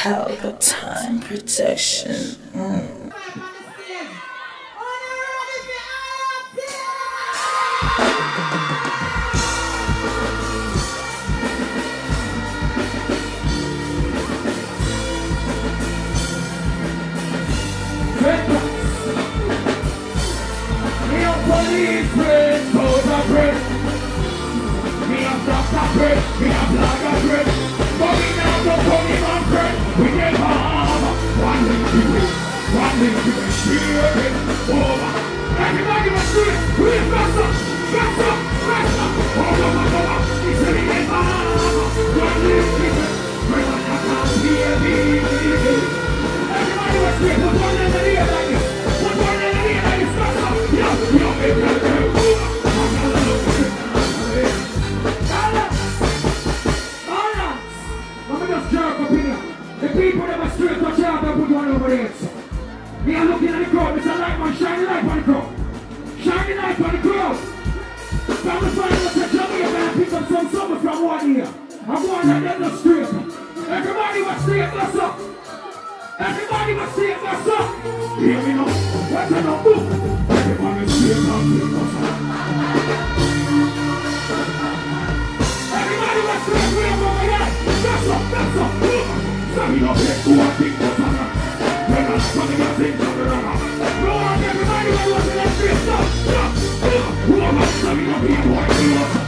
Pelpa Time protection. Mm. police friends, soldier friends. Me doctor friends, thing to it, share it over. Everybody must do it. Everybody was straight, what's up? Hear me now. What's the number? Everybody straight, what's up? Everybody straight, we are over here. That's up, that's up. Me up here to a big what's up? When I'm coming up, things on the rubber. Go on, everybody, we're watching that straight. Stop, stop, stop. Who am I? Me up here to a big what's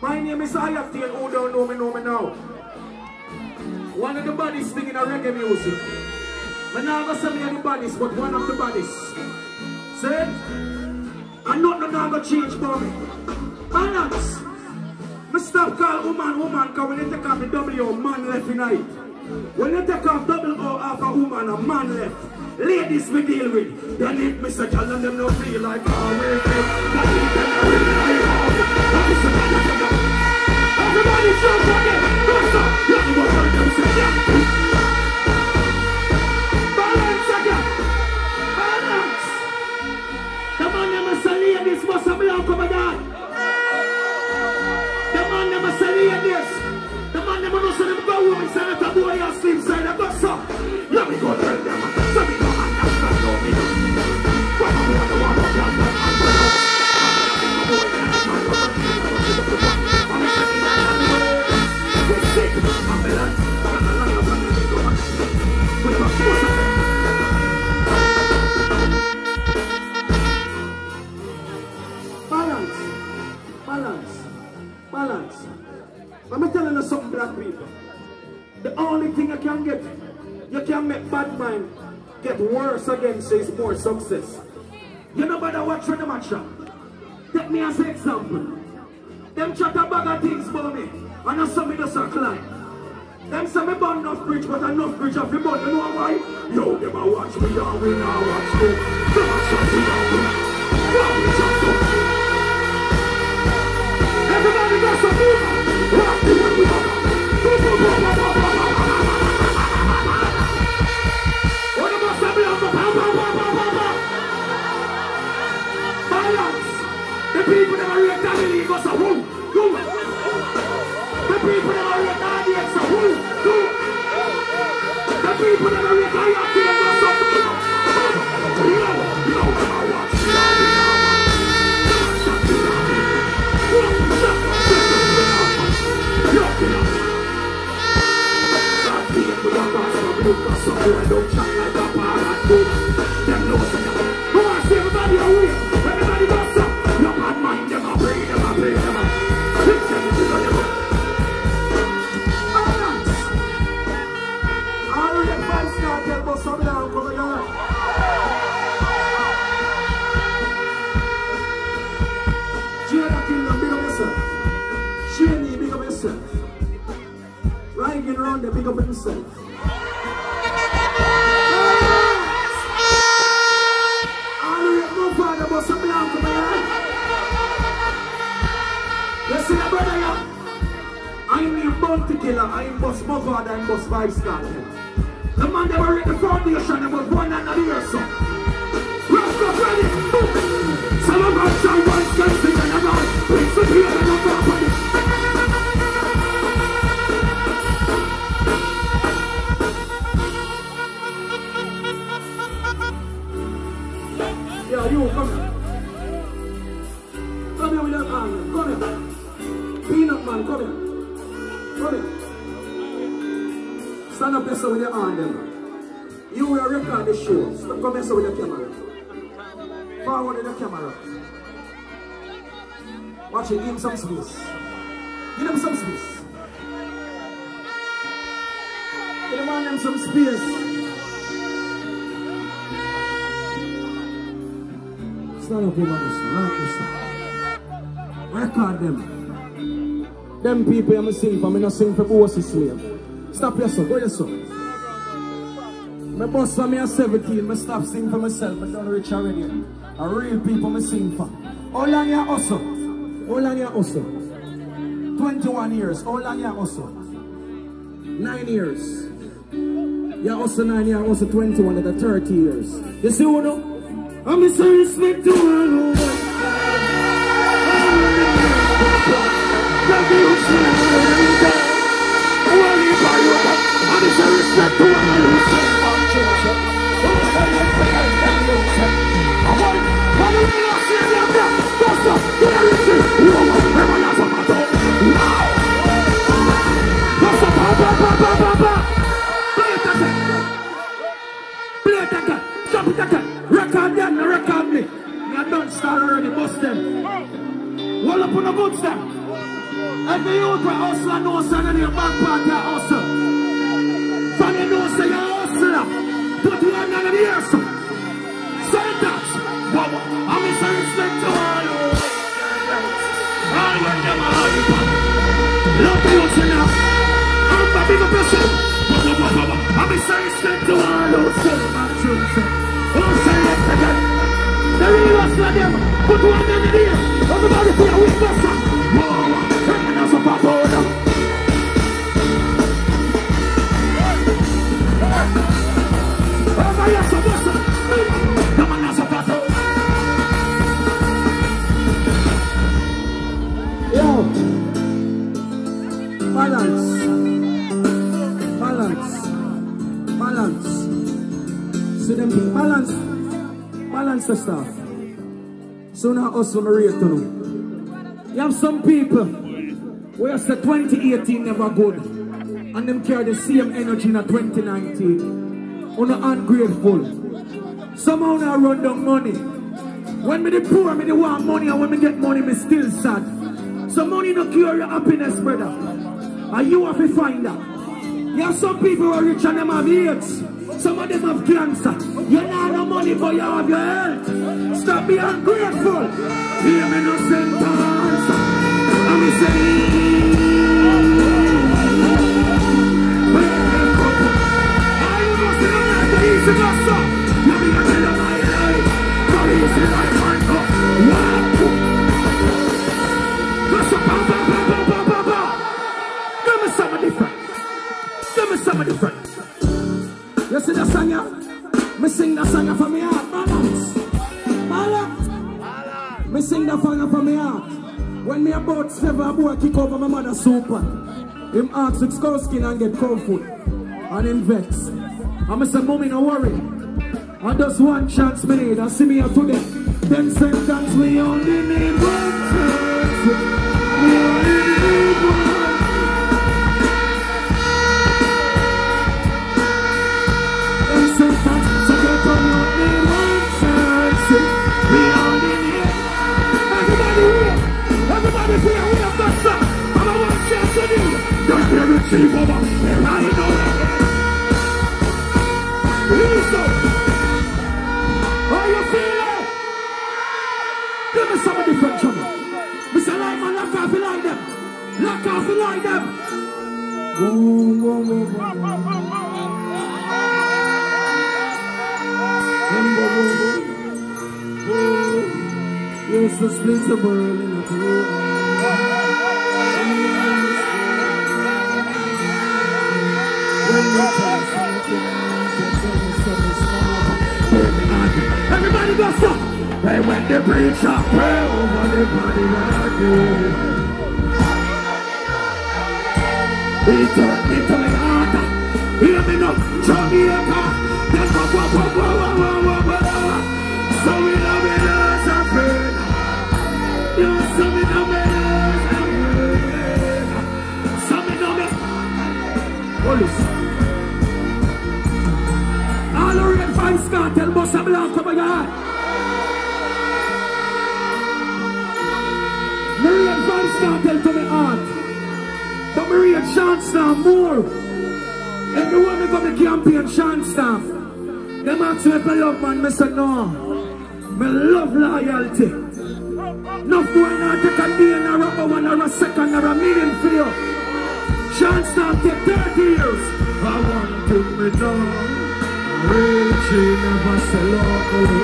My name is and who don't know me know me now. One of the bodies singing a reggae music. Not gonna say are the bodies, but one of the bodies. See? And nothing not gonna change for me. Balance. Me stop call woman woman cause when you take off the W, man left tonight. When you take off double O off a woman, a man left. Ladies we deal with. they need me girl and them no feel like the of thing that- Everybody again. Stop. Let me go tell them say yeah. Balance again. Balance. The man them a say ladies must have belong can make bad mind get worse against you, it's more success. You know better watch when the match up. Take me as an example. Them chat a bag of things for me. And I saw me just a climb. Them say me burn enough bridge, but enough bridge of the burn. You know why? Yo, them a watch me, and we now watch me. Them a shot me down, we now. Everybody got some move. Rock the family go so woo, The man that were the foundation, there was one and a year, so. Rasta ready, Some of us are once and a man, the beer and a property. Watch it, give him some space. Give him some space. Give the man them some space. Stand up here, man. Right. Record them. Them people I'm sing for, me not sing for bossy slave. Stop yourself, go yourself. My boss for me at 17, I stop sing for myself, I don't reach already. A real people I sing for. How long you hustle? You hustle? 21 years, you hustle? 9 years. You hustle 9 years, hustle 21, at 30 years. You see what? I'm a respect to all who work Record them. Up on the. Every youth your back part you hustle. You know say you're a hustler. Put one hand in the so. Say that. I'm in respect to all you. All you them you. Love youth. I'm a big yourself. I'm to all you. The real hustler them. Put one hand stuff. So now also my rate to know. You have some people where say 2018 never good. And them carry the same energy in 2019. On ungrateful. Somehow now run down money. When me the poor, me the want money, and when me get money, me still sad. So money no cure your happiness, brother. And you have to find that. You have some people who are rich and them have AIDS. Some of them have cancer. You don't have money, for you have your health. Stop being ungrateful. Hear me no sentence. I'm Give me different. Give me something different. Me sing that song from my heart. Balance. Balance. Me sing that song from my heart. When me about seven a boy kick over my mother super. Him ask six cow skin and get cow food. And him vex. I'm say, mommy, no worry. I just one chance me need. I see me here today. Then sentence we only some different trouble. Mr. Lightman, lock off you like them. Lock off you like them. Boom, boom, boom, boom, boom. Boom. Yes, the split the world in a two. When you Hey, when the preacher pray over the body do. He turned me to my heart. Hear me now, Jamaica. Then go, go, go, go, go, go, go, go, go. So we know me lose a friend. You so me know me lose a friend. So me me. Police. All the red cartel must have belong to my God. Vybz Kartel to my heart. But Marian Shandstorm more. Everyone that got the campaign Shandstorm. Them ask me if love man, I say no. Me love loyalty. Enough boy not take a day and a rubber one or a second or a million for you. Shandstorm take 30 years. I want to me down. Richie never sell out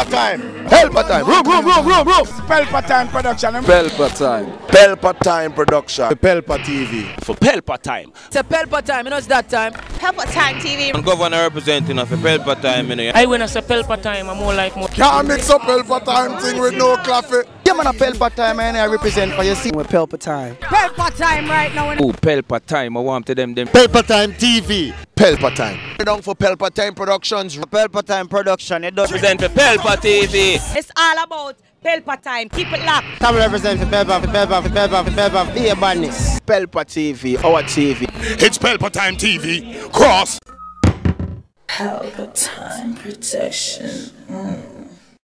Pelpa time. Pelpa time. Room, room, room, room, room. Pelpa time production. Pelpa time. Pelpa time production. Pelpa TV. for Pelpa time. It's a Pelpa time, you know it's that time. Pelpa Time TV. I'm governor representing of a Pelpa time, you know. I when I say pelpa time, I'm more like more. Can't mix up Pelpa time thing with no coffee. Yeah, man, a Pelpa time, man. I represent for you. See, with Pelpa time. Pelpa time right now. Oh, Pelpa time. I want to them them. Pelpa time TV. Pelpa time. We're down for Pelpa time productions. Pelpa time production. It does Represent for Pelpa TV. It's all about Pelpa time. Keep it locked. Time represent for Pelpa, for Pelpa, for Pelpa, for Pelpa. Be a badness. Pelpa TV, our TV. It's Pelpa time TV. Cross. Pelpa Time protection. Mm.